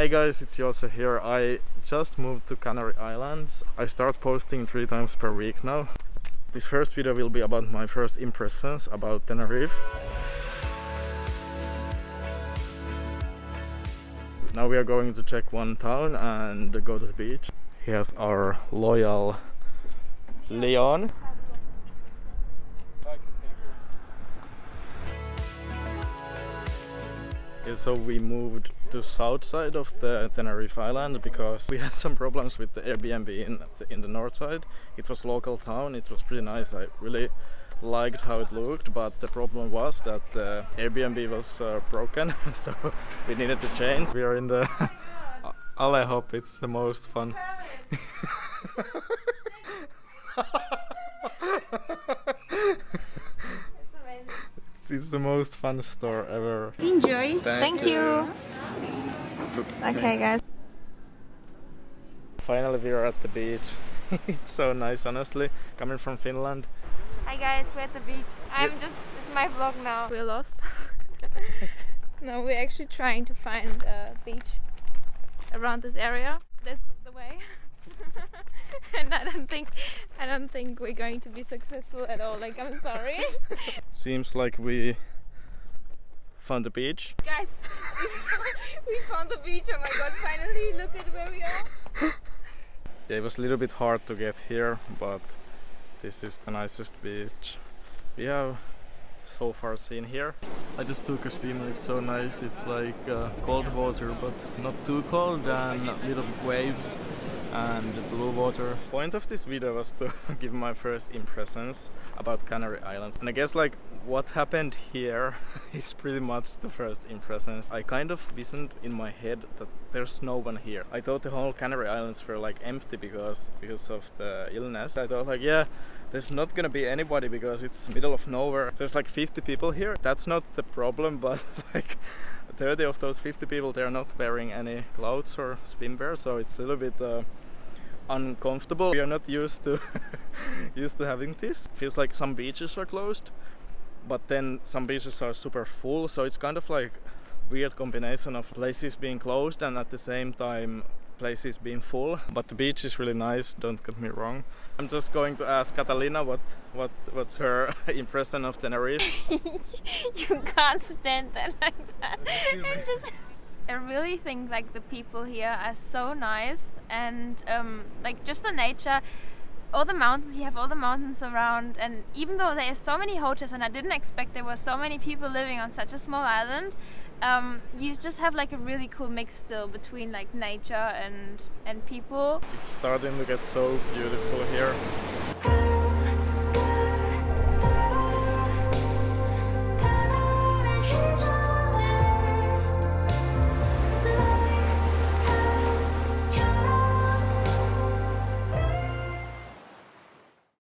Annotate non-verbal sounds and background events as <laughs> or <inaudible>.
Hey guys, it's Joose here. I just moved to Canary Islands. I start posting three times per week now. This first video will be about my first impressions about Tenerife. Now we are going to check one town and go to the beach. Here's our loyal Leon. So we moved to south side of the Tenerife island because we <laughs> had some problems with the Airbnb in the, in the north side. It was local town, it was pretty nice. I really liked how it looked, but the problem was that the Airbnb was uh, broken, <laughs> so we needed to change. We are in the <laughs> Alehop, it's the most fun. It's the most fun store ever. Enjoy. Thank Thank, you. you. Okay, guys. Finally we are at the beach. <laughs> it's so nice honestly. Coming from Finland. Hi guys, we're at the beach. I'm just, it's my vlog now. We're lost. <laughs> no, we're actually trying to find a beach around this area. That's the way. <laughs> and I don't think, I don't think we're going to be successful at all. Like, I'm sorry. <laughs> Seems like we found the beach. guys, <laughs> we found the beach. Oh my god, finally, look at where we are. Yeah, it was a little bit hard to get here, but this is the nicest beach we have so far seen here. I just took a swim, it's so nice. It's like uh, cold water, but not too cold, and a little bit waves and blue water. Point of this video was to <laughs> give my first impressions about Canary Islands. And I guess like what happened here <laughs> is pretty much the first impressions. I kind of visioned in my head that there's no one here. I thought the whole Canary Islands were like empty because because of the illness. I thought like yeah, there's not gonna be anybody because it's middle of nowhere. There's like 50 people here. That's not the problem, <laughs> but like 30 of those 50 people they're not wearing any clothes or swimwear, so it's a little bit uh, uncomfortable. We are not used to <laughs> used to having this. Feels like some beaches are closed, but then some beaches are super full, so it's kind of like weird combination of places being closed and at the same time places being full but the beach is really nice don't get me wrong i'm just going to ask catalina what what what's her <laughs> impression of tenerife <laughs> you can't stand that like that. And just, I really think like the people here are so nice and um, like just the nature. All the mountains, you have all the mountains around, and even though there are so many hotels, and I didn't expect there were so many people living on such a small island, um, you just have like a really cool mix still between like nature and and people. it's starting to get so beautiful here